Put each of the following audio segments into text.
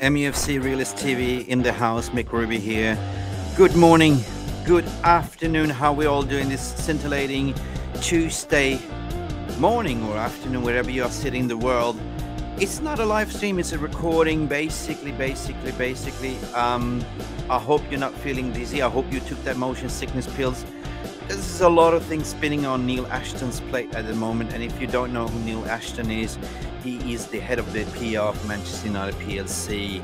MUFC Realist TV in the house. Mick Ruby here. Good morning, good afternoon. How we all doing this scintillating Tuesday morning or afternoon, wherever you are sitting in the world? It's not a live stream; it's a recording. Basically, basically, basically. Um, I hope you're not feeling dizzy. I hope you took that motion sickness pills. There's a lot of things spinning on Neil Ashton's plate at the moment, and if you don't know who Neil Ashton is, he is the head of the PR for Manchester United PLC.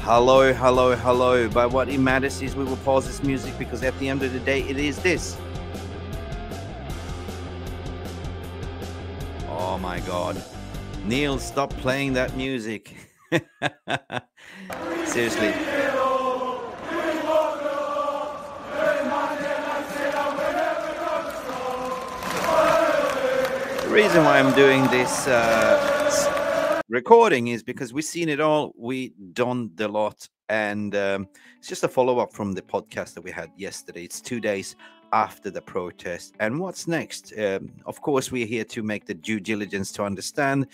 Hello, hello, hello. But what it matters is we will pause this music because at the end of the day, it is this. Oh my God. Neil, stop playing that music. Seriously. The reason why I'm doing this uh, recording is because we've seen it all. We done the lot, and um, it's just a follow up from the podcast that we had yesterday. It's two days after the protest, and what's next? Um, of course, we're here to make the due diligence to understand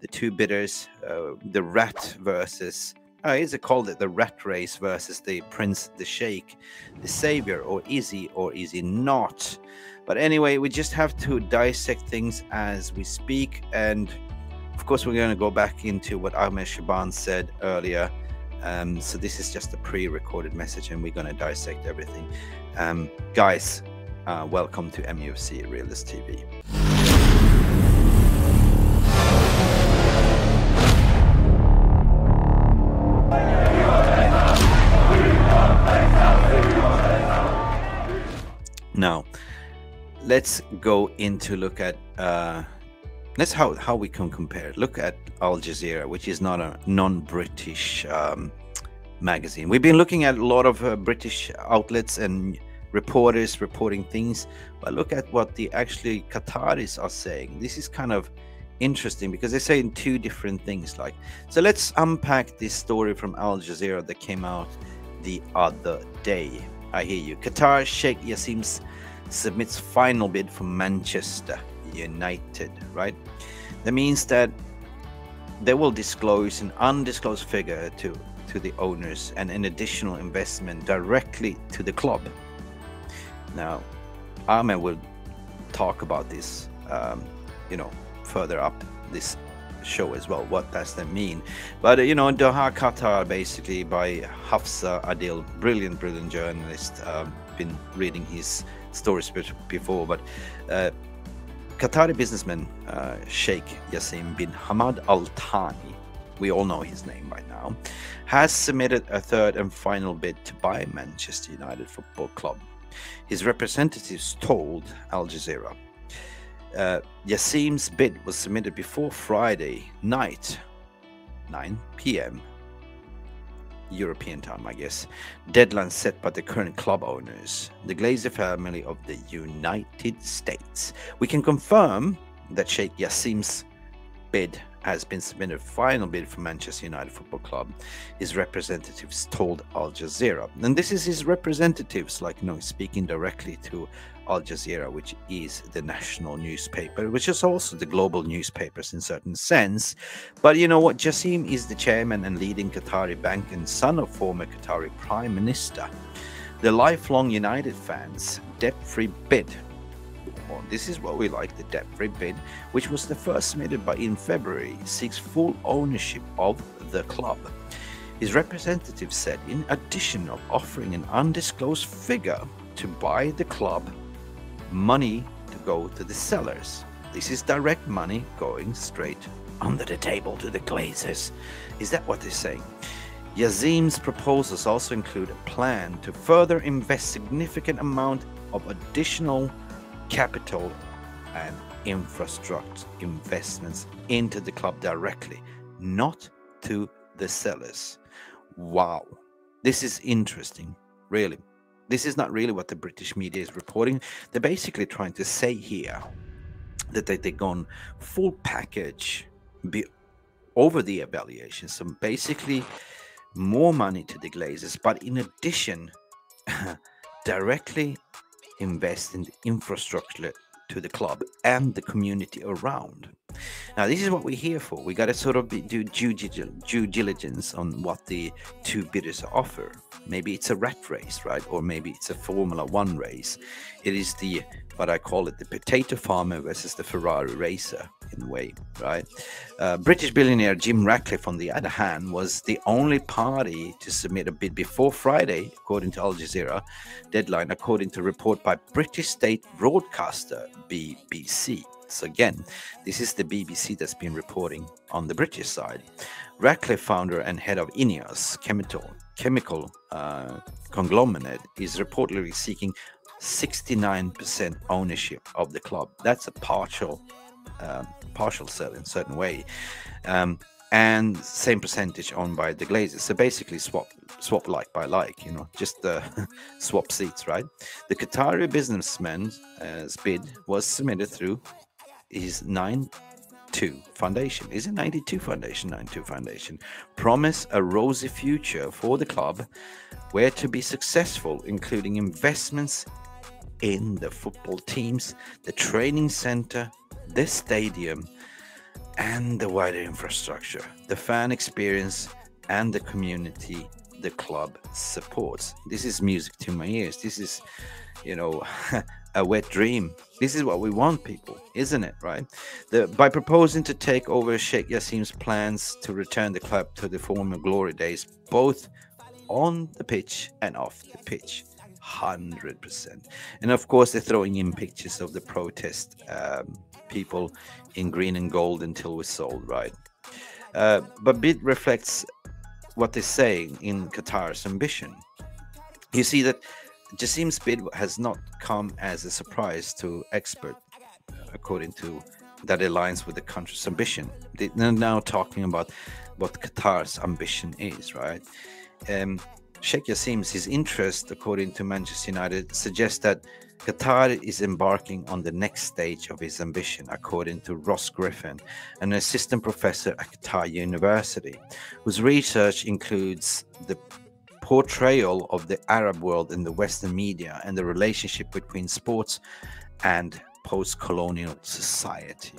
the two bidders, uh, the rat versus. Uh, is it called it the rat race versus the prince, the sheikh, the savior, or is he or is he not? But anyway, we just have to dissect things as we speak. And of course, we're going to go back into what Ahmed Shaban said earlier. Um, so this is just a pre-recorded message, and we're going to dissect everything. Um, guys, uh, welcome to MUFC Realist TV. Now, let's go into look at uh, that's how how we can compare. Look at Al Jazeera, which is not a non-British um, magazine. We've been looking at a lot of uh, British outlets and reporters reporting things, but look at what the actually Qataris are saying. This is kind of interesting because they're saying two different things. Like, so let's unpack this story from Al Jazeera that came out the other day. I hear you. Qatar Sheikh Yassim's submits final bid for Manchester United, right? That means that they will disclose an undisclosed figure to to the owners and an additional investment directly to the club. Now, Ahmed will talk about this, um, you know, further up this show as well. What does that mean? But you know, Doha, Qatar, basically by Hafsa Adil, brilliant, brilliant journalist. Um, been reading his stories before, but uh, Qatari businessman uh, Sheikh Yassim bin Hamad Al Thani, we all know his name by now, has submitted a third and final bid to buy Manchester United Football Club. His representatives told Al Jazeera. Uh, Yassim's bid was submitted before Friday night, 9 p.m. European time, I guess. Deadline set by the current club owners, the Glazer family of the United States. We can confirm that Sheikh Yassim's bid has been submitted final bid for Manchester United Football Club. His representatives told Al Jazeera, and this is his representatives, like you know, speaking directly to Al Jazeera, which is the national newspaper, which is also the global newspapers in certain sense. But you know what? Jassim is the chairman and leading Qatari bank and son of former Qatari prime minister. The lifelong United fans debt-free bid. Well, this is what we like the debt-free bid, which was the first submitted by in February, seeks full ownership of the club. His representative said, in addition of offering an undisclosed figure to buy the club money to go to the sellers. This is direct money going straight under the table to the Glazers. Is that what they're saying? Yassim's proposals also include a plan to further invest significant amount of additional capital and infrastructure investments into the club directly, not to the sellers. Wow. This is interesting, really. This is not really what the British media is reporting. They're basically trying to say here that they, they've gone full package be over the evaluation. So basically, more money to the Glazers, but in addition, directly invest in the infrastructure to the club and the community around. Now, this is what we're here for. We got to sort of do due, due diligence on what the two bidders offer. Maybe it's a rat race, right? Or maybe it's a Formula One race. It is the what I call it the potato farmer versus the Ferrari racer in a way, right? Uh, British billionaire Jim Ratcliffe, on the other hand, was the only party to submit a bid before Friday, according to Al Jazeera deadline, according to report by British state broadcaster BBC. So again, this is the BBC that's been reporting on the British side. Ratcliffe, founder and head of Ineos chemical chemical uh, conglomerate, is reportedly seeking 69% ownership of the club. That's a partial um, partial sell in certain way. Um, and same percentage owned by the Glazers. So basically, swap swap like by like, you know, just uh, swap seats, right? The Qatari businessman's uh, bid was submitted through nine two foundation. Is it 92 foundation? 92 foundation. Promise a rosy future for the club where to be successful, including investments in the football teams, the training center, the stadium, and the wider infrastructure, the fan experience, and the community the club supports. This is music to my ears. This is, you know, a wet dream. This is what we want, people, isn't it? Right? The, by proposing to take over Sheikh Yassim's plans to return the club to the former glory days, both on the pitch and off the pitch. 100%. And of course, they're throwing in pictures of the protest um, people in green and gold until we're sold, right? Uh, but bid reflects what they're saying in Qatar's ambition. You see that Jassim's bid has not come as a surprise to expert, according to that aligns with the country's ambition. They're now talking about what Qatar's ambition is, right? Um, Sheikh Yassim's his interest, according to Manchester United, suggests that Qatar is embarking on the next stage of his ambition, according to Ross Griffin, an assistant professor at Qatar University, whose research includes the portrayal of the Arab world in the Western media and the relationship between sports and post colonial society.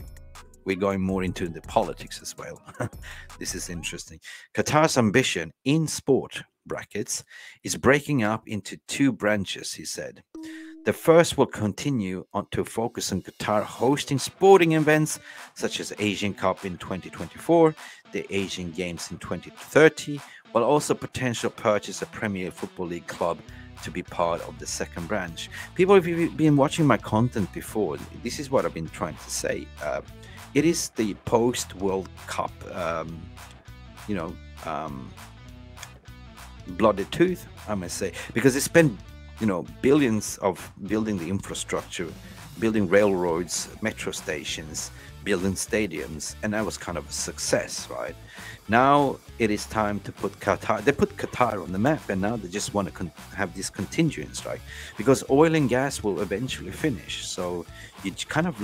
We're going more into the politics as well. this is interesting. Qatar's ambition in sport brackets is breaking up into two branches, he said. The first will continue on to focus on Qatar hosting sporting events such as Asian Cup in 2024, the Asian Games in 2030, while also potential purchase a Premier Football League club to be part of the second branch. People, if you've been watching my content before, this is what I've been trying to say. Uh, it is the post World Cup, um, you know, um, blooded tooth, I must say, because they spent, you know, billions of building the infrastructure, building railroads, metro stations, building stadiums, and that was kind of a success, right? Now it is time to put Qatar. They put Qatar on the map, and now they just want to have this continuance, strike Because oil and gas will eventually finish. So you kind of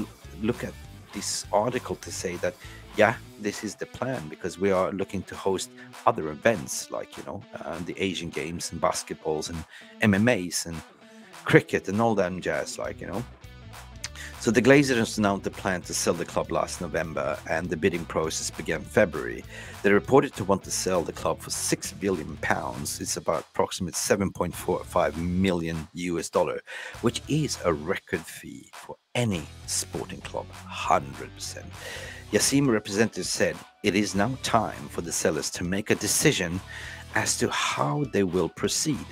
look at this article to say that yeah, this is the plan because we are looking to host other events like you know uh, the Asian Games and basketballs and MMAs and cricket and all that jazz, like you know. So the Glazers announced the plan to sell the club last November, and the bidding process began February. They reported to want to sell the club for six billion pounds. It's about approximately 7.45 million US dollar, which is a record fee for any sporting club, 100%. Yassim representative said it is now time for the sellers to make a decision as to how they will proceed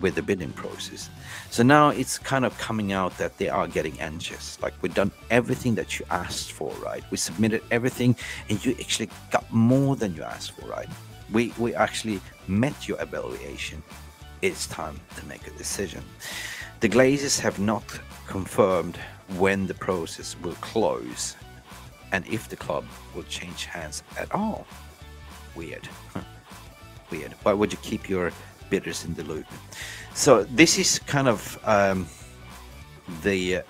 with the bidding process. So now it's kind of coming out that they are getting anxious. Like we've done everything that you asked for, right? We submitted everything and you actually got more than you asked for, right? We we actually met your evaluation. It's time to make a decision. The Glazers have not confirmed when the process will close and if the club will change hands at all. Weird. Weird. Why would you keep your bidders in the loop? So this is kind of um, the uh,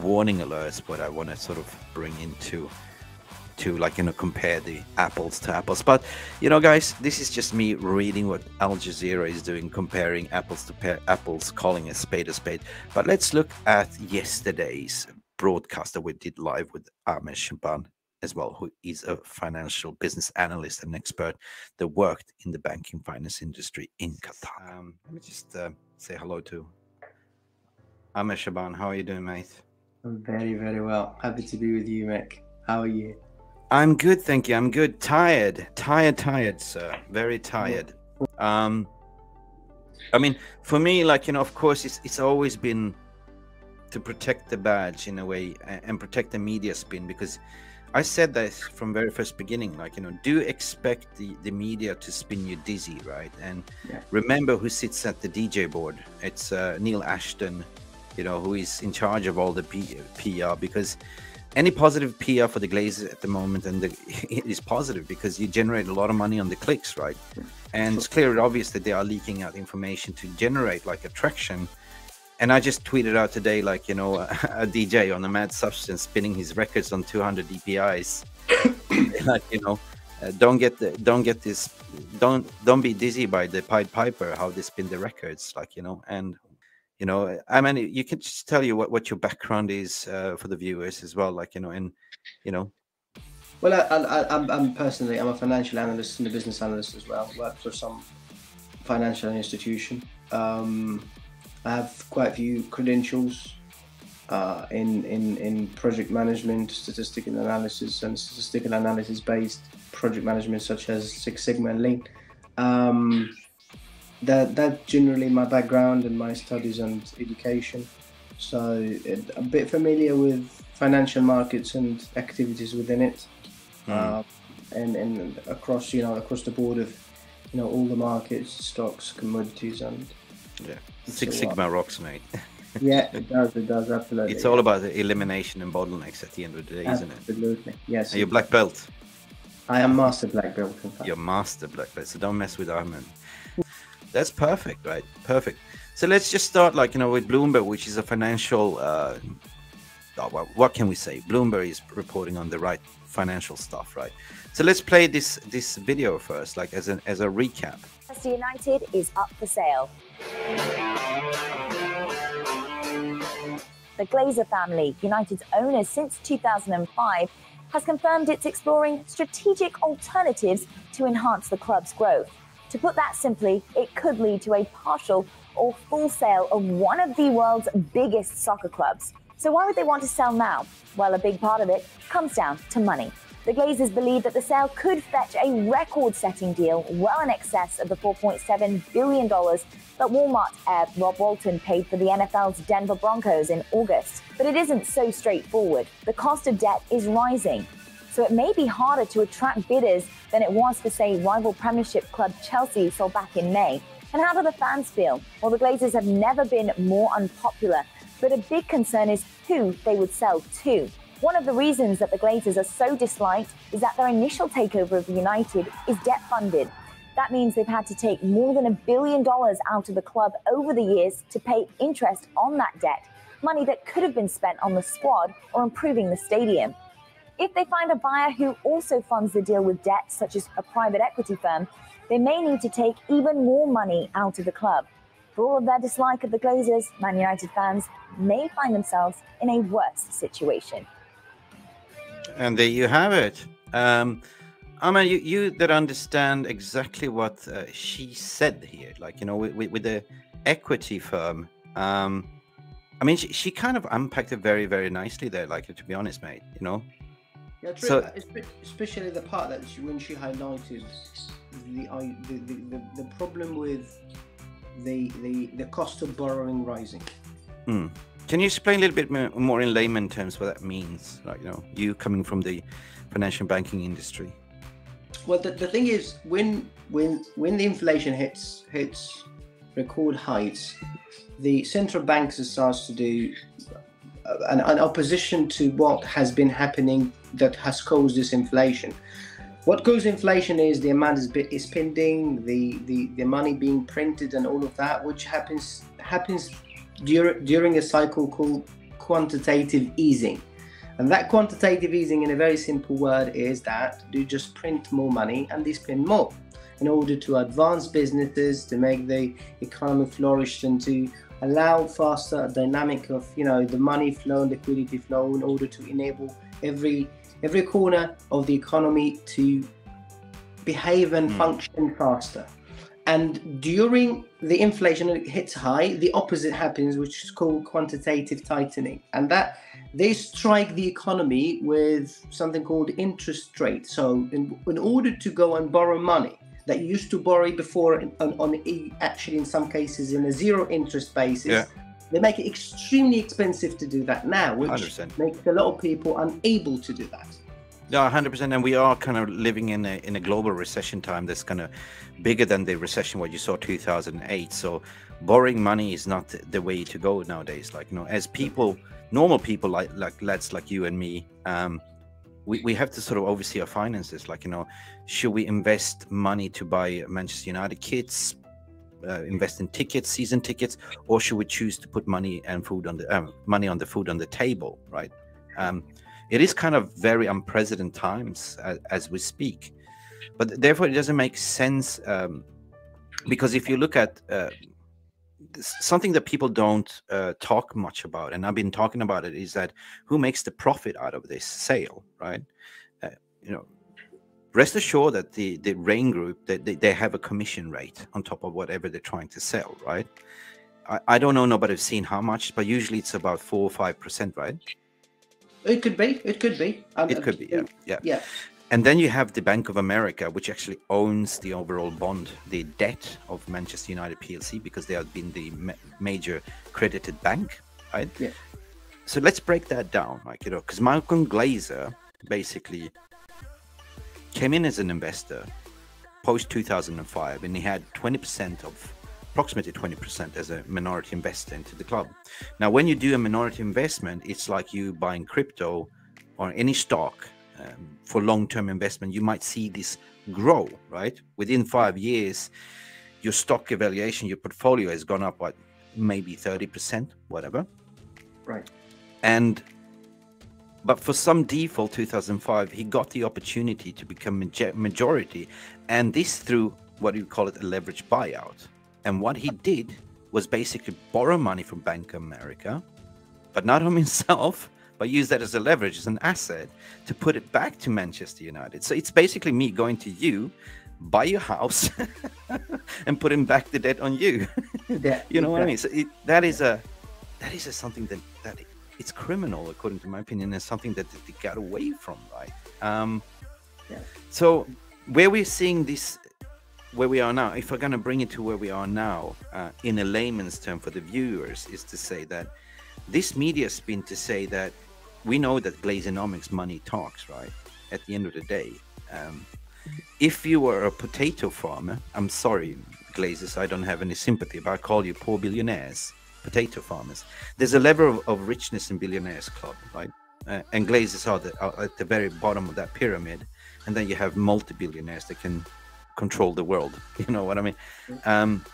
warning alerts what I want to sort of bring into to like you know compare the apples to apples. But you know guys this is just me reading what al jazeera is doing comparing apples to apples calling a spade a spade. But let's look at yesterday's broadcast that we did live with Ahmed Shaban as well, who is a financial business analyst and expert that worked in the banking finance industry in Qatar. Um, let me just uh, say hello to Ahmed Shaban. How are you doing, mate? I'm very, very well. Happy to be with you, Mick. How are you? I'm good, thank you. I'm good. Tired, tired, tired, sir. Very tired. Um, I mean, for me, like you know, of course, it's it's always been to protect the badge in a way and protect the media spin because I said this from very first beginning. Like you know, do expect the the media to spin you dizzy, right? And yeah. remember who sits at the DJ board. It's uh, Neil Ashton, you know, who is in charge of all the P- PR because any positive PR for the Glazers at the moment, and the, it is positive because you generate a lot of money on the clicks, right? And sure. it's clear and obvious that they are leaking out information to generate like attraction. And I just tweeted out today, like you know, a, DJ on a mad substance spinning his records on 200 DPIs, like you know, uh, don't get the, don't get this, don't don't be dizzy by the Pied Piper how they spin the records, like you know, and you know i mean you can just tell you what, what your background is uh, for the viewers as well like you know and you know. Well I, I, I'm, I'm personally i'm a financial analyst and a business analyst as well. Work for some financial institution. Um, i have quite a few credentials uh, in, in, in project management, statistical analysis, and statistical analysis based project management, such as Six Sigma and Lean. Um, that that's generally my background and my studies and education. So it, a bit familiar with financial markets and activities within it, mm. uh, and and across you know across the board of you know all the markets, stocks, commodities, and yeah, Six Sigma rocks, mate. yeah, it does. It does absolutely. It's all about the elimination and bottlenecks at the end of the day, absolutely. isn't it? Absolutely. Yes. Are you black belt? I am master black belt. In fact. You're master black belt, so don't mess with Ahmed. That's perfect, right? Perfect. So let's just start, like you know, with Bloomberg, which is a financial. Uh, oh, what can we say? Bloomberg is reporting on the right financial stuff, right? So let's play this this video first, like as an as a recap. Manchester United is up for sale. The Glazer family, United's owner since 2005, has confirmed it's exploring strategic alternatives to enhance the club's growth. To put that simply, it could lead to a partial or full sale of one of the world's biggest soccer clubs. So, why would they want to sell now? Well, a big part of it comes down to money. The Glazers believe that the sale could fetch a record setting deal well in excess of the $4.7 billion that Walmart heir Rob Walton paid for the NFL's Denver Broncos in August. But it isn't so straightforward. The cost of debt is rising, so it may be harder to attract bidders than it was for, say, rival Premiership club Chelsea sold back in May. And how do the fans feel? Well, the Glazers have never been more unpopular, but a big concern is who they would sell to. One of the reasons that the Glazers are so disliked is that their initial takeover of United is debt funded. That means they've had to take more than a billion dollars out of the club over the years to pay interest on that debt, money that could have been spent on the squad or improving the stadium. If they find a buyer who also funds the deal with debt, such as a private equity firm, they may need to take even more money out of the club. For all of their dislike of the Glazers, Man United fans may find themselves in a worse situation. And there you have it. Um, I mean, you, you that understand exactly what uh, she said here, like, you know, with, with, with the equity firm. Um, I mean, she, she kind of unpacked it very, very nicely there, like, to be honest, mate, you know? Yeah, true. So, especially the part that she, when she highlighted the, the, the, the, the problem with the, the, the cost of borrowing rising. Hmm. Can you explain a little bit more in layman terms what that means? Like, you know, you coming from the financial banking industry. Well, the, the thing is, when when when the inflation hits hits record heights, the central banks starts to do uh, an, an opposition to what has been happening that has caused this inflation. What causes inflation is the amount is, is spending, the, the, the money being printed, and all of that, which happens happens dur- during a cycle called quantitative easing. And that quantitative easing, in a very simple word, is that you just print more money and they spend more in order to advance businesses, to make the economy flourish, and to allow faster dynamic of you know the money flow and liquidity flow in order to enable every every corner of the economy to behave and mm. function faster. And during the inflation hits high, the opposite happens, which is called quantitative tightening. And that they strike the economy with something called interest rate. So, in, in order to go and borrow money that you used to borrow before on, on, actually in some cases in a zero interest basis, yeah. they make it extremely expensive to do that now, which 100%. makes a lot of people unable to do that. Yeah, hundred percent. And we are kind of living in a in a global recession time that's kind of bigger than the recession what you saw two thousand eight. So borrowing money is not the way to go nowadays. Like you know, as people, normal people like like lads like you and me, um, we, we have to sort of oversee our finances. Like you know, should we invest money to buy Manchester United kits, uh, invest in tickets, season tickets, or should we choose to put money and food on the um, money on the food on the table, right? Um, it is kind of very unprecedented times as, as we speak. But therefore it doesn't make sense um, because if you look at uh, something that people don't uh, talk much about and i've been talking about it is that who makes the profit out of this sale right? Uh, you know rest assured that the the Raine Group that they, they, have a commission rate on top of whatever they're trying to sell right? I, I don't know nobody's seen how much but usually it's about four or five percent right it could be. It could be. Um, it could be. Yeah. Yeah. Yeah. And then you have the Bank of America, which actually owns the overall bond, the debt of Manchester United PLC, because they have been the ma major credited bank, right? Yeah. So let's break that down, like you know, because Malcolm Glazer basically came in as an investor post 2005, and he had 20% of approximately 20% as a minority investor into the club. Now, when you do a minority investment, it's like you buying crypto or any stock um, for long-term investment. You might see this grow, right? Within five years, your stock evaluation, your portfolio has gone up, what, maybe 30%, whatever. Right. And but for some default 2005 he got the opportunity to become majority and this through what do you call it a leverage buyout and what he did was basically borrow money from Bank of America, but not on himself, but use that as a leverage, as an asset to put it back to Manchester United. So it's basically me going to you, buy your house, and putting back the debt on you. yeah, you know what I mean? So it, that is a that is a something that that it's criminal according to my opinion, and something that they got away from, right? Um, yeah. So where we're seeing this where we are now, if we're going to bring it to where we are now, uh, in a layman's term for the viewers, is to say that this media spin to say that we know that Glazonomics money talks, right? At the end of the day, um, if you were a potato farmer, I'm sorry, Glazers, I don't have any sympathy, but I call you poor billionaires, potato farmers. There's a level of, of richness in billionaires club, right? Uh, and Glazers are, the, are at the very bottom of that pyramid, and then you have multi-billionaires that can control the world. You know what I mean? Um,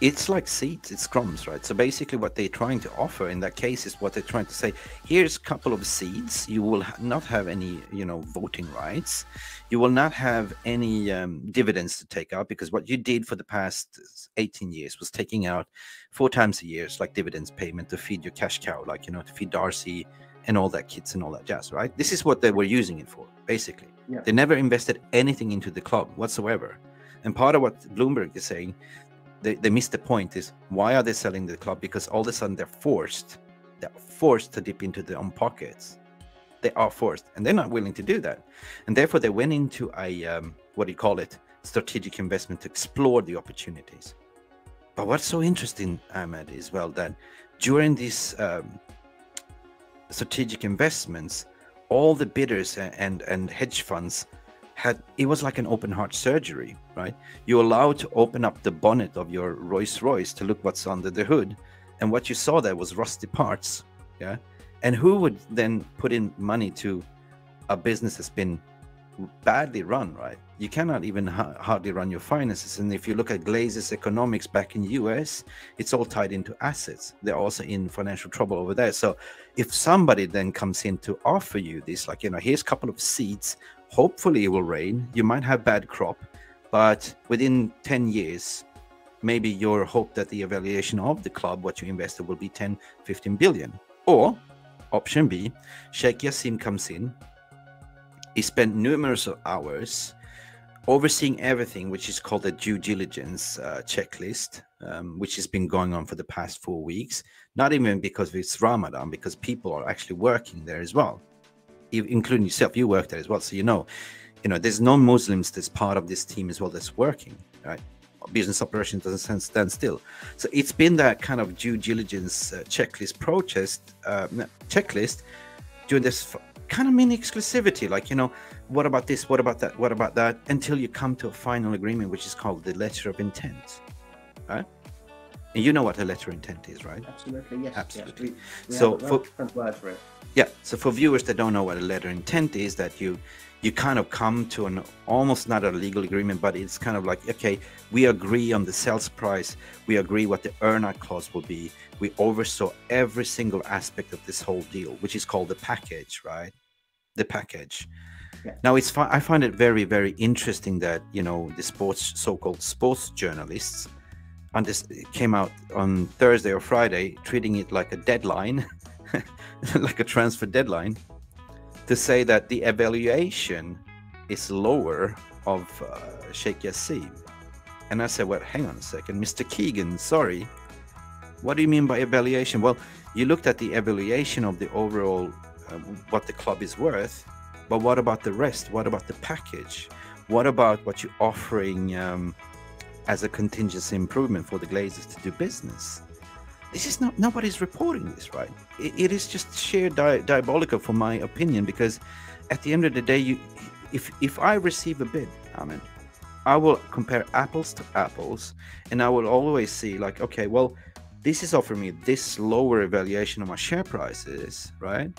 it's like seeds, it's crumbs, right? So basically, what they're trying to offer in that case is what they're trying to say: here's a couple of seeds. You will not have any, you know, voting rights. You will not have any um, dividends to take out because what you did for the past 18 years was taking out four times a year, like dividends payment to feed your cash cow, like you know, to feed Darcie and all that kids and all that jazz, right? This is what they were using it for, basically. They never invested anything into the club whatsoever. And part of what Bloomberg is saying, they, they missed the point is why are they selling the club? Because all of a sudden they're forced, they're forced to dip into their own pockets. They are forced, and they're not willing to do that. And therefore, they went into a um, what do you call it? Strategic investment to explore the opportunities. But what's so interesting, Ahmed, is well that during these um, strategic investments, all the bidders and and hedge funds had it was like an open heart surgery right? You're allowed to open up the bonnet of your rolls royce to look what's under the hood. And what you saw there was rusty parts yeah? And who would then put in money to a business that's been badly run right? You cannot even ha hardly run your finances. And if you look at Glazer's economics back in us it's all tied into assets. They're also in financial trouble over there. So if somebody then comes in to offer you this like you know here's a couple of seeds. Hopefully it will rain. You might have bad crop but within 10 years maybe your hope that the evaluation of the club, what you invested, will be 10, 15 billion. Or option B, Sheikh Yassim comes in. He spent numerous hours overseeing everything, which is called a due diligence uh, checklist, um, which has been going on for the past four weeks. Not even because it's Ramadan, because people are actually working there as well, including yourself. You work there as well, so you know, you know, there's non-Muslims that's part of this team as well that's working, right? Business operations doesn't stand still. So it's been that kind of due diligence uh, checklist protest uh, checklist during this kind of mini exclusivity, like you know what about this? What about that? What about that? Until you come to a final agreement, which is called the letter of intent, right? And you know what a letter of intent is, right? Absolutely, yes. Absolutely. Yes, we, we so for for it. Yeah. So for viewers that don't know what a letter of intent is, that you you kind of come to an almost not a legal agreement, but it's kind of like okay, we agree on the sales price, we agree what the earnout clause will be, we oversaw every single aspect of this whole deal, which is called the package, right? The package. Yeah. Now it's I find it very very interesting that you know the sports so-called sports journalists on this came out on Thursday or Friday treating it like a deadline, like a transfer deadline, to say that the evaluation is lower of uh, Sheikh Yassim. And I said, well, hang on a second, Mr. Keegan, sorry. What do you mean by evaluation? Well, you looked at the evaluation of the overall, uh, what the club is worth, but what about the rest? What about the package? What about what you're offering um, as a contingency improvement for the Glazers to do business? This is not nobody's reporting this, right? it, it is just sheer di- diabolical, for my opinion, because at the end of the day, you, if if I receive a bid, I mean, I will compare apples to apples, and I will always see like, okay, well, this is offering me this lower evaluation of my share prices, right?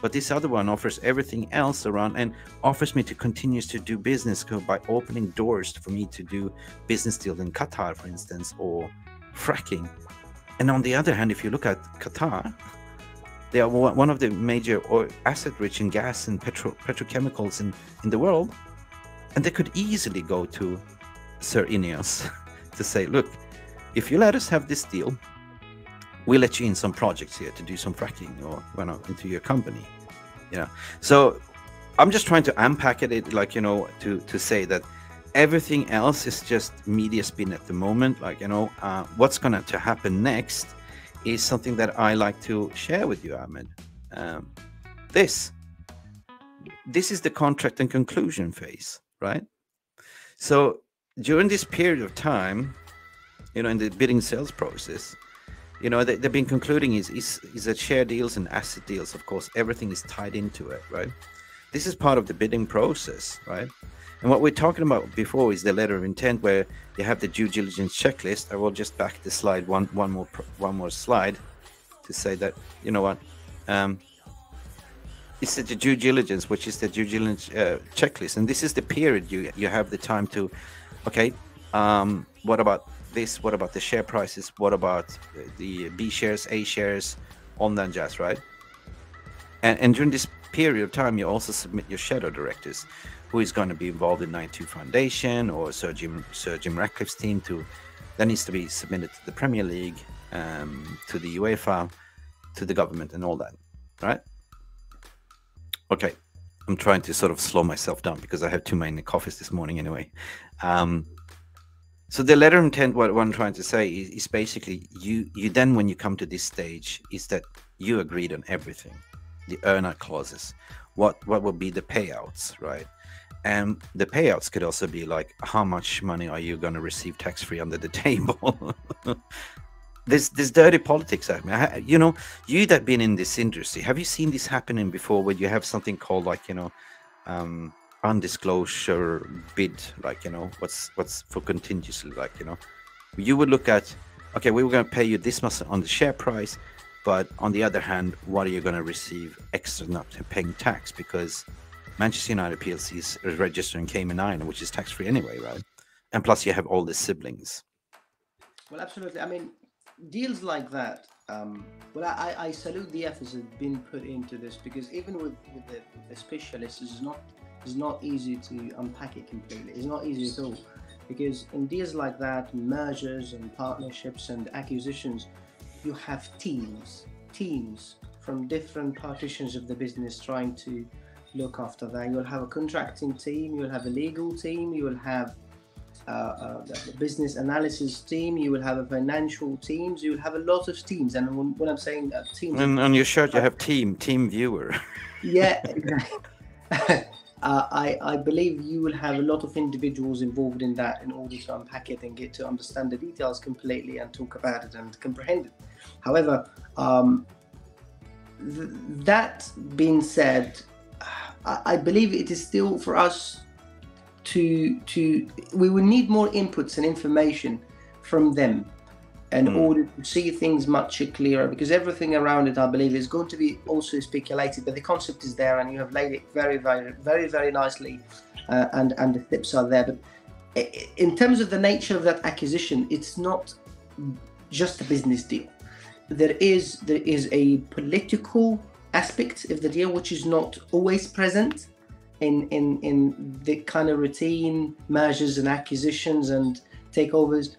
But this other one offers everything else around and offers me to continue to do business by opening doors for me to do business deals in Qatar, for instance, or fracking. And on the other hand, if you look at Qatar, they are one of the major asset-rich in gas and petro petrochemicals in, in the world, and they could easily go to Sir Ineos to say, "Look, if you let us have this deal, we'll let you in some projects here to do some fracking or you know into your company." Yeah. So I'm just trying to unpack it, like you know, to to say that everything else is just media spin at the moment. Like you know, uh, what's going to happen next is something that I like to share with you, Ahmed. Um, this, this is the contract and conclusion phase, right? So during this period of time, you know, in the bidding sales process, you know, they, have been concluding is, is is that share deals and asset deals. Of course, everything is tied into it, right? This is part of the bidding process, right? And what we're talking about before is the letter of intent, where you have the due diligence checklist. I will just back the slide one one more one more slide to say that you know what, um, it's the due diligence, which is the due diligence uh, checklist, and this is the period you you have the time to, okay, um, what about this? What about the share prices? What about the B shares, A shares, on that jazz, right? And and during this period of time, you also submit your shadow directors who is going to be involved in 92 Foundation or Sir Jim, Sir Jim Ratcliffe's team to that needs to be submitted to the Premier League, um, to the UEFA, to the government, and all that. Right? Okay, I'm trying to sort of slow myself down because I have too many coffees this morning anyway. Um, so the letter intent, what, what I'm trying to say is, is basically you you then when you come to this stage is that you agreed on everything, the earnout clauses, what what would be the payouts, right? and the payouts could also be like how much money are you going to receive tax free under the table? This this dirty politics I mean, you know you that been in this industry have you seen this happening before where you have something called like you know um undisclosure bid like you know what's what's for contingency like you know? You would look at okay we were going to pay you this much on the share price but on the other hand what are you going to receive extra not paying tax because Manchester United PLC is registered in Cayman Island, which is tax free anyway, right? And plus, you have all the siblings. Well, absolutely. I mean, deals like that. Um, well, I, I salute the efforts that have been put into this because even with, with the, the specialists, it's not it's not easy to unpack it completely. It's not easy at all. because in deals like that, mergers and partnerships and acquisitions, you have teams, teams from different partitions of the business trying to look after that. You'll have a contracting team, you'll have a legal team, you will have uh, uh, the business analysis team, you will have a financial teams, you will have a lot of teams. And when, when I'm saying uh, teams, and on your shirt you have team, TeamViewer. yeah, uh, I, I believe you will have a lot of individuals involved in that in order to unpack it and get to understand the details completely and talk about it and comprehend it. However, um, th- that being said, I, I believe it is still for us to to we will need more inputs and information from them in mm. order to see things much clearer because everything around it i believe is going to be also speculated but the concept is there and you have laid it very very very very nicely uh, and and the tips are there but in terms of the nature of that acquisition it's not just a business deal there is there is a political aspect of the deal which is not always present in in in the kind of routine mergers and acquisitions and takeovers.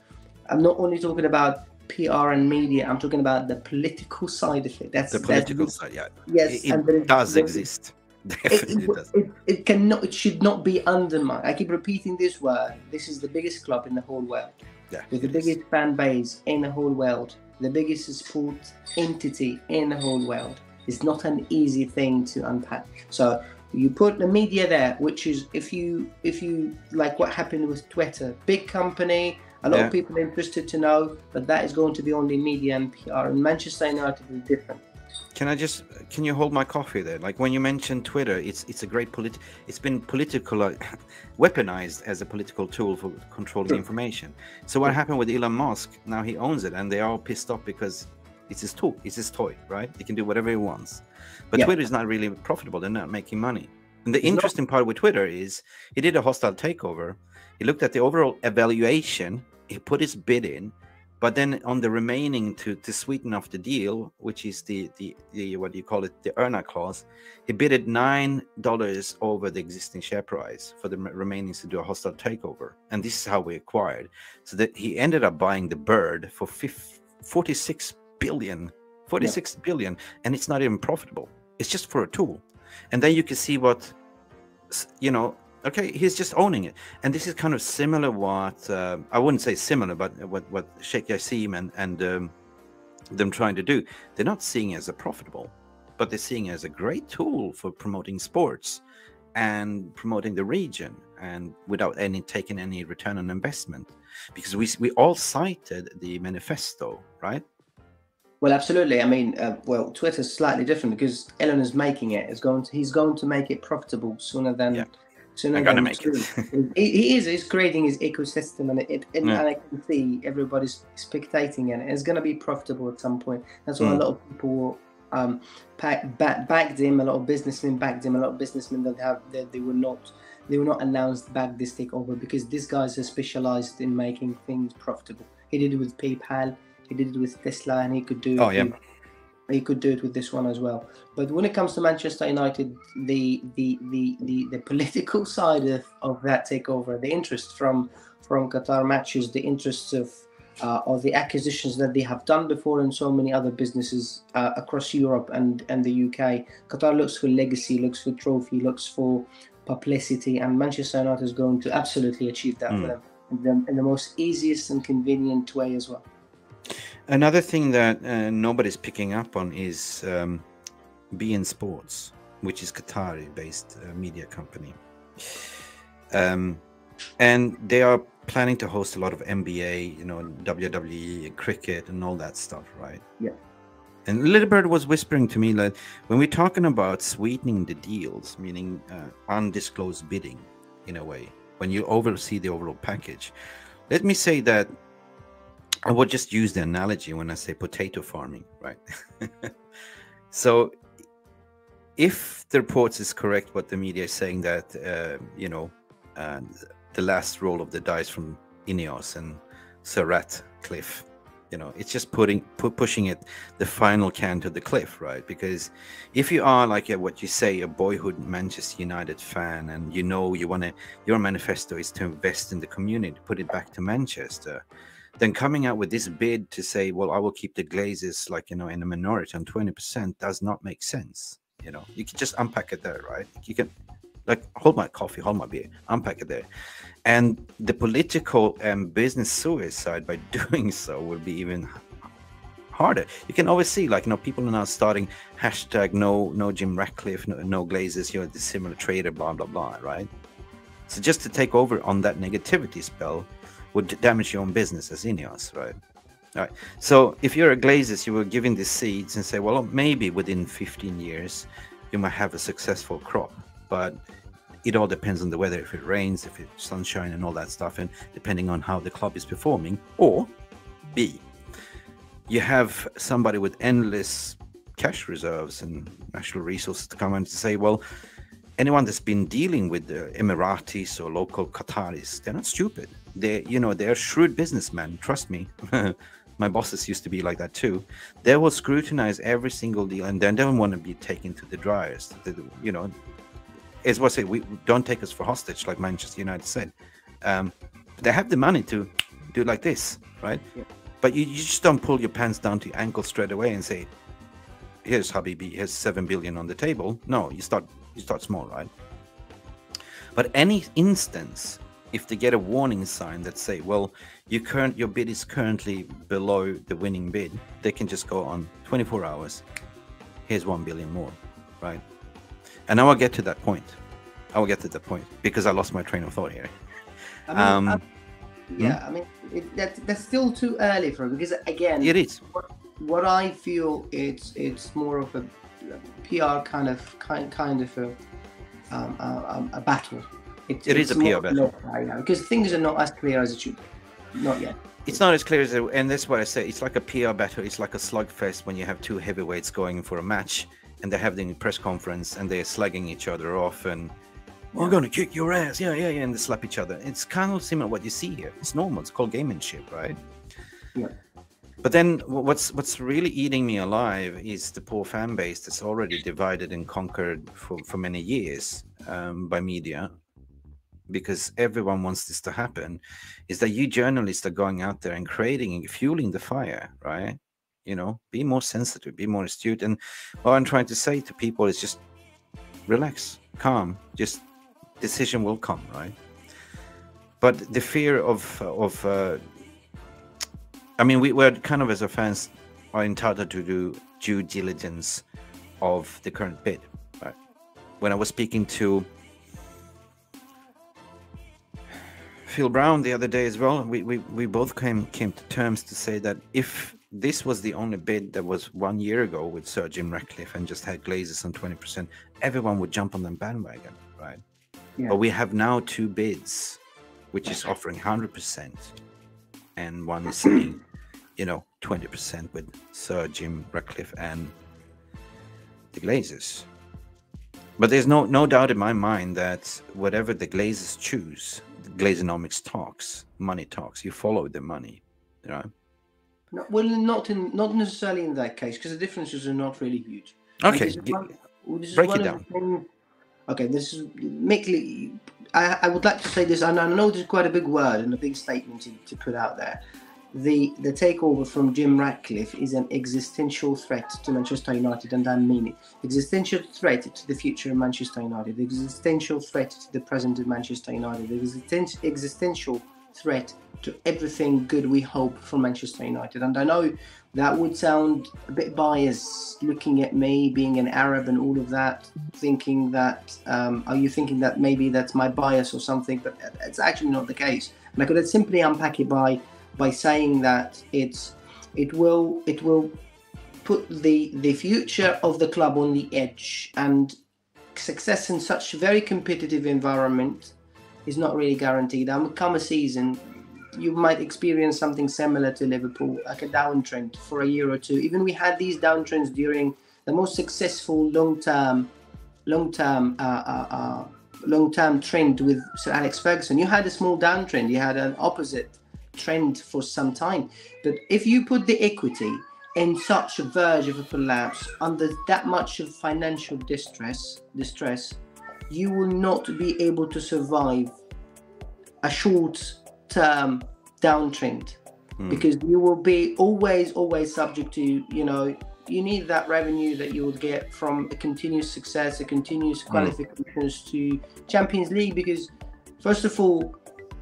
I'm not only talking about PR and media. I'm talking about the political side of it. That's the political that's, side. Yeah. Yes, it, it does exist. Definitely it, does. It, it, cannot. It should not be undermined. I keep repeating this word. This is the biggest club in the whole world. Yeah, with the biggest is. fan base in the whole world, the biggest sport entity in the whole world. It's not an easy thing to unpack. So you put the media there which is if you if you like what happened with twitter big company a lot yeah. of people are interested to know but that is going to be only media and pr and manchester united is different can i just can you hold my coffee there like when you mentioned twitter it's it's a great polit it's been political uh, weaponized as a political tool for controlling sure. information so what sure. happened with elon musk now he owns it and they are all pissed off because it's his tool it's his toy right he can do whatever he wants but yeah. Twitter is not really profitable. They're not making money. And the interesting part with Twitter is he did a hostile takeover. He looked at the overall evaluation. He put his bid in, but then on the remaining to to sweeten off the deal, which is the the, the what do you call it, the earner clause, he bidded nine dollars over the existing share price for the remaining to do a hostile takeover. And this is how we acquired. So that he ended up buying the bird for 50, 46 billion, forty-six yeah. billion, and it's not even profitable. It's just for a tool. And then you can see what, you know, okay, he's just owning it. And this is kind of similar what, uh, I wouldn't say similar, but what, what Sheikh Yassim and, and um, them trying to do, they're not seeing it as a profitable, but they're seeing it as a great tool for promoting sports and promoting the region and without any taking any return on investment because we we all cited the manifesto right well, absolutely. I mean, uh, well, Twitter's slightly different because Elon is making it. Is going to he's going to make it profitable sooner than yeah. Sooner I'm gonna make it. he, he, is. He's creating his ecosystem, and it, it yeah. and I can see everybody's spectating it. It's going to be profitable at some point. That's why mm. a lot of people um back, back, backed him. A lot of businessmen backed him. A lot of businessmen that have that they were not they were not announced back this takeover because these guys are specialized in making things profitable. He did it with PayPal he did it with Tesla, and he could do. Oh yeah. With, he could do it with this one as well. But when it comes to Manchester United, the the the the, the political side of, of that takeover, the interest from from Qatar matches, the interests of uh, or the acquisitions that they have done before and so many other businesses uh, across Europe and, and the UK. Qatar looks for legacy, looks for trophy, looks for publicity, and Manchester United is going to absolutely achieve that mm. for them in the, in the most easiest and convenient way as well. Another thing that uh, nobody's picking up on is um, beIN Sports, which is Qatari-based uh, media company, um, and they are planning to host a lot of NBA, you know, WWE, and cricket, and all that stuff, right? Yeah. And Littlebird was whispering to me that when we're talking about sweetening the deals, meaning uh, undisclosed bidding, in a way, when you oversee the overall package, let me say that I would just use the analogy when I say potato farming, right? so, if the reports is correct, what the media is saying that uh, you know uh, the last roll of the dice from Ineos and Sir Ratcliffe you know it's just putting pu- pushing it the final can to the cliff right because if you are like a, what you say a boyhood manchester united fan and you know you want to your manifesto is to invest in the community put it back to manchester then coming out with this bid to say well i will keep the glazers like you know in a minority on 20% does not make sense you know? You can just unpack it there right? You can like hold my coffee hold my beer unpack it there. And the political and business suicide by doing so will be even harder. You can always see like you know people are now starting hashtag no no jim ratcliffe no, no glazers you're the similar trader blah blah blah right? So just to take over on that negativity spell would damage your own business as Ineos, right? All right. So if you're a Glazers, you were giving the seeds and say, well, maybe within 15 years you might have a successful crop, but it all depends on the weather. If it rains, if it's sunshine, and all that stuff, and depending on how the club is performing. Or B, you have somebody with endless cash reserves and natural resources to come and say, well, anyone that's been dealing with the Emiratis or local Qataris, they're not stupid. They, you know, they're shrewd businessmen. Trust me. My bosses used to be like that too. They will scrutinize every single deal, and then they don't want to be taken to the dryers. You know, as what I say, we don't take us for hostage, like Manchester United said. Um, they have the money to do like this, right? Yeah. But you, you just don't pull your pants down to your ankle straight away and say, "Here's Habibi, here's seven billion on the table." No, you start you start small, right? But any instance, if they get a warning sign that say, "Well, your current your bid is currently below the winning bid," they can just go on 24 hours. Here's one billion more, right? And now I'll get to that point. I will get to that point because I lost my train of thought here. I mean, um, I, yeah, hmm? I mean it, that, that's still too early for because again, it is. What, what I feel it's it's more of a PR kind of kind kind of a um, a, a, battle. It, it is a PR battle now because things are not as clear as it should. Not yet. It's not as clear as, it, and that's what I say. It's like a PR battle. It's like a slugfest when you have two heavyweights going for a match, and they're having a press conference and they're slugging each other off and we're going to kick your ass. Yeah, yeah, yeah. And they slap each other. It's kind of similar what you see here. It's normal. It's called gamemanship, right? Yeah. But then what's what's really eating me alive is the poor fan base that's already divided and conquered for, for many years um, by media because everyone wants this to happen is that you journalists are going out there and creating and fueling the fire right? You know be more sensitive be more astute. And what i'm trying to say to people is just relax calm just decision will come right? But the fear of of uh, i mean we, we're kind of as a fans are entitled to do due diligence of the current bid right? When i was speaking to Phil Brown the other day as well. We, we, we both came came to terms to say that if this was the only bid that was one year ago with Sir Jim Ratcliffe and just had Glazers on 20%, everyone would jump on the bandwagon, right? Yeah. But we have now two bids, which is offering 100%, and one is saying, you know, 20% with Sir Jim Ratcliffe and the Glazers. But there's no no doubt in my mind that whatever the Glazers choose, Glazonomics talks, money talks. You follow the money, you know. No, well, not in not necessarily in that case because the differences are not really huge. Okay, one, break it down. Things, okay, this is Mickley. I, I would like to say this, and I know this is quite a big word and a big statement to, to put out there. The the takeover from Jim Ratcliffe is an existential threat to Manchester United, and I mean it. Existential threat to the future of Manchester United. Existential threat to the present of Manchester United. Existential threat to everything good we hope for Manchester United. And I know that would sound a bit biased looking at me being an Arab and all of that, thinking that, um, are you thinking that maybe that's my bias or something? But it's actually not the case. And I could simply unpack it by by saying that it's it will it will put the the future of the club on the edge and success in such a very competitive environment is not really guaranteed. And come a season, you might experience something similar to Liverpool, like a downtrend for a year or two. Even we had these downtrends during the most successful long-term, long-term, uh, uh, uh, long-term trend with Sir Alex Ferguson. You had a small downtrend. You had an opposite trend for some time. But if you put the equity in such a verge of a collapse under that much of financial distress, distress, you will not be able to survive a short term downtrend mm. because you will be always always subject to you know you need that revenue that you will get from a continuous success, a continuous hmm. qualifications mm. to Champions League. Because first of all,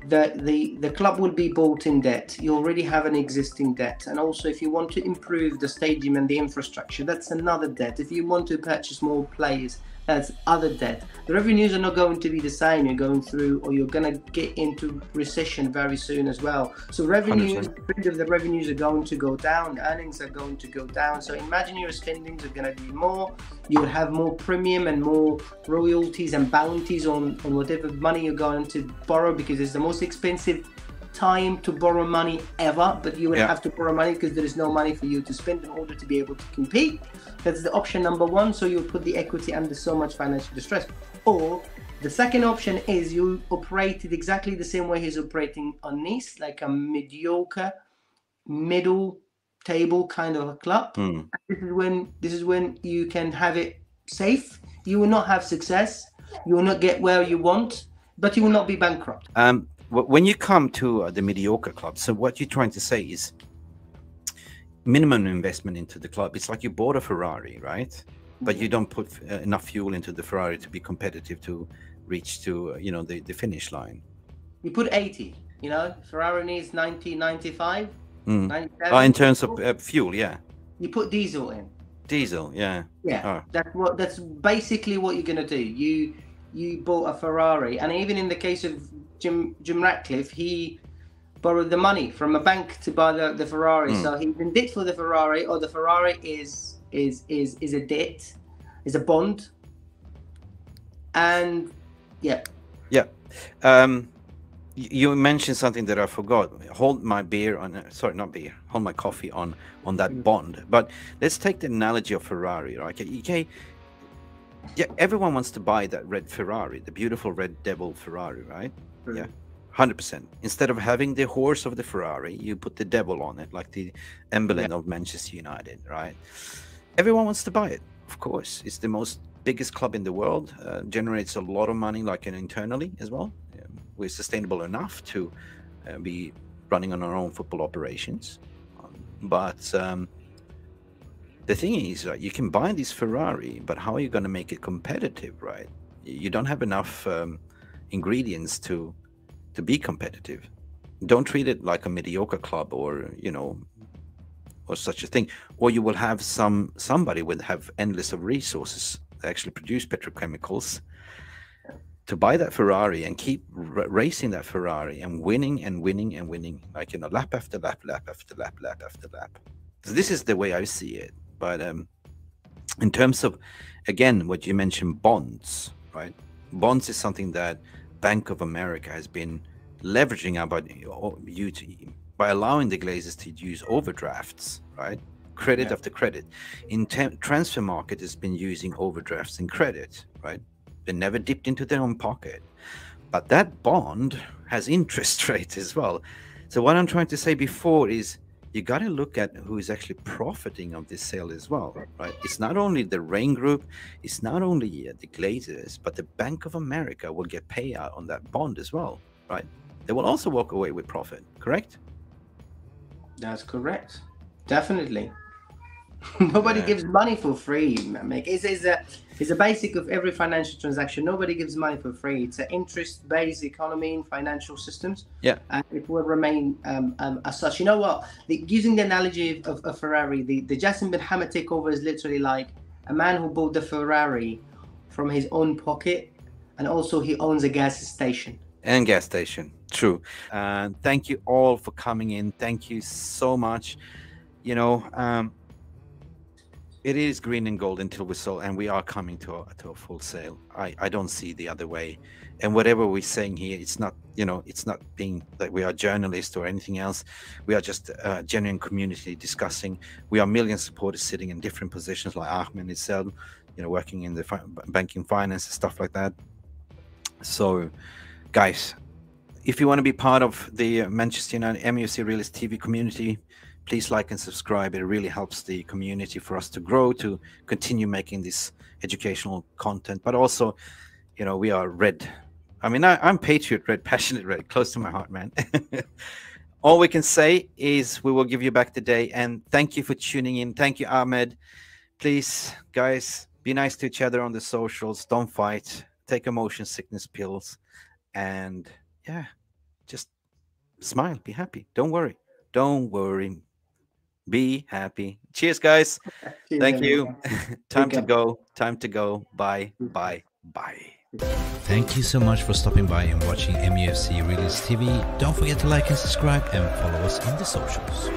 the, the the club will be bought in debt. You already have an existing debt, and also if you want to improve the stadium and the infrastructure, that's another debt. If you want to purchase more players, as other debt. The revenues are not going to be the same. You're going through, or you're going to get into recession very soon as well. So revenues, of the revenues are going to go down. Earnings are going to go down. So imagine your spendings are going to be more. You'll have more premium and more royalties and bounties on on whatever money you're going to borrow because it's the most expensive time to borrow money ever, but you will yeah. have to borrow money because there is no money for you to spend in order to be able to compete. That's the option number one. So you put the equity under so much financial distress. Or the second option is you operate it exactly the same way he's operating on Nice, like a mediocre, middle table kind of a club. Mm. This is when this is when you can have it safe. You will not have success. You will not get where you want, but you will not be bankrupt. Um, when you come to uh, the mediocre club, so what you're trying to say is minimum investment into the club. It's like you bought a Ferrari, right? But you don't put uh, enough fuel into the Ferrari to be competitive to reach to uh, you know the, the finish line. You put 80. You know, Ferrari needs 90, 95. Mm. Oh, in terms of uh, fuel, yeah. You put diesel in. Diesel, yeah. Yeah, oh. that's what. That's basically what you're gonna do. You you bought a Ferrari, and even in the case of Jim Jim Ratcliffe, he borrowed the money from a bank to buy the, the Ferrari. Mm. So he's in debt for the Ferrari, or the Ferrari is is is is a debt, is a bond. And yeah. Yeah. Um you mentioned something that I forgot. Hold my beer on sorry, not beer. Hold my coffee on on that mm. bond. But let's take the analogy of Ferrari, right? Okay, yeah, everyone wants to buy that red Ferrari, the beautiful red devil Ferrari, right? Mm. Yeah. 100%. Instead of having the horse of the Ferrari, you put the devil on it, like the emblem yeah. of Manchester United, right? Everyone wants to buy it, of course. It's the most biggest club in the world, uh, generates a lot of money, like internally as well. Um, we're sustainable enough to uh, be running on our own football operations. Um, but um, the thing is, right, you can buy this Ferrari, but how are you going to make it competitive, right? You don't have enough um, ingredients to to be competitive. Don't treat it like a mediocre club or you know or such a thing, or you will have some somebody will have endless of resources that actually produce petrochemicals to buy that Ferrari and keep racing that Ferrari and winning and winning and winning, like you know, lap after lap, lap after lap, lap after lap. So this is the way I see it. But um, in terms of, again, what you mentioned, bonds, right? Bonds is something that Bank of America has been leveraging about you to, by allowing the Glazers to use overdrafts, right? Credit yeah. after credit. In transfer market has been using overdrafts and credit, right? They never dipped into their own pocket. But that bond has interest rates as well. So what I'm trying to say before is you got to look at who is actually profiting of this sale as well, right? It's not only the Raine Group, it's not only uh, the Glazers, but the Bank of America will get payout on that bond as well, right? They will also walk away with profit, correct? That's correct. Definitely. Nobody yeah. gives money for free. It's, it's, a, it's a basic of every financial transaction. Nobody gives money for free. It's an interest-based economy in financial systems. Yeah. And it will remain um, um, as such. You know what? The, using the analogy of, of, Ferrari, the, the Jassim bin Hamad takeover is literally like a man who bought the Ferrari from his own pocket and also he owns a gas station. And gas station. True. Uh, thank you all for coming in. Thank you so much. You know, um, it is green and gold until we sell, and we are coming to a, to a full sale. I, I don't see the other way. And whatever we're saying here, it's not, you know, it's not being that we are journalists or anything else. We are just a genuine community discussing. We are million supporters sitting in different positions, like Ahmed itself, you know, working in the fi banking finance and stuff like that. So, guys, if you want to be part of the Manchester United MUFC Realist TV community, please like and subscribe. It really helps the community for us to grow, to continue making this educational content. But also, you know, we are red. I mean, I, am patriot red, passionate red, close to my heart, man. All we can say is we will give you back today. And thank you for tuning in. Thank you, Ahmed. Please, guys, be nice to each other on the socials. Don't fight. Take emotion sickness pills. And yeah, just smile. Be happy. Don't worry. Don't worry. Be happy. Cheers, guys. Cheers, Thank you. Time to go. Time to go. Bye. Bye. Bye. Thank you so much for stopping by and watching MUFC Realist TV. Don't forget to like and subscribe and follow us on the socials.